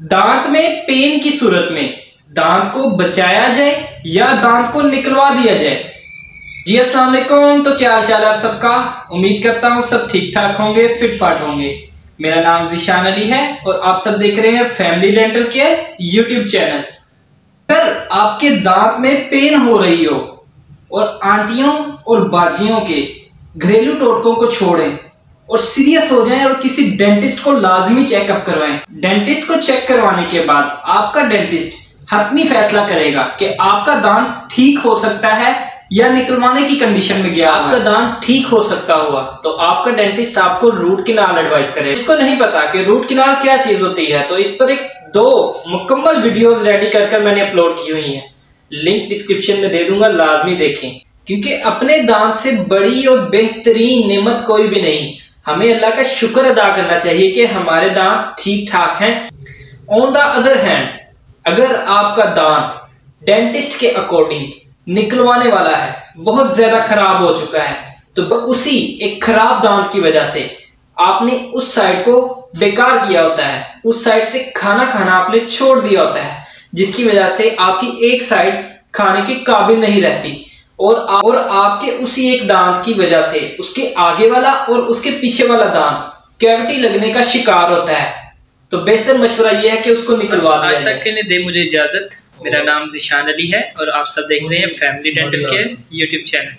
दांत में पेन की सूरत में, दांत को बचाया जाए या दांत को निकलवा दिया जाए? जी असलकुम तो क्या हाल चाल आप सबका? उम्मीद करता हूँ सब ठीक ठाक होंगे फिट फाट होंगे। मेरा नाम जिशान अली है और आप सब देख रहे हैं family dental care YouTube channel. अगर आपके दांत में पेन हो रही हो और आंटियों और बाजियों के घरेलू टोटकों को छोड़ें। और सीरियस हो जाएँ और किसी डेंटिस्ट को लाजमी चेकअप करवाएँ। डेंटिस्ट को चेक करवाने के बाद आपका डेंटिस्ट हतमी फैसला करेगा कि आपका दांत ठीक हो सकता है या निकलवाने की कंडीशन में गया। आपका दांत ठीक हो सकता हुआ तो आपका डेंटिस्ट आपको रूट किनाल एडवाइस करे। इसको नहीं पता कि रूट किनाल क्या चीज़ होती है तो इस पर एक दो मुकम्मल वीडियोस रेडी कर कर मैंने अपलोड की हुई हैं। लिंक डिस्क्रिप्शन में दे दूँगा लाजमी देखें। क्योंकि अपने दांत से बड़ी और बेहतरीन नेमत कोई भी नहीं। हमें अल्लाह का शुक्र अदा करना चाहिए कि हमारे दांत ठीक ठाक हैं। ऑन द अदर हैंड अगर आपका दांत डेंटिस्ट के अकॉर्डिंग निकलवाने वाला है, बहुत ज़्यादा खराब हो चुका है तो उसी एक खराब दांत की वजह से आपने उस साइड को बेकार किया होता है। उस साइड से खाना खाना आपने छोड़ दिया होता है, जिसकी वजह से आपकी एक साइड खाने के काबिल नहीं रहती। और आ, और आपके उसी एक दांत की वजह से उसके आगे वाला और उसके पीछे वाला दांत कैविटी लगने का शिकार होता है। तो बेहतर मशवरा यह है कि उसको निकलवा आज तक के लिए दे मुझे इजाज़त। मेरा नाम जिशान अली है और आप सब देख रहे हैं family dental care YouTube channel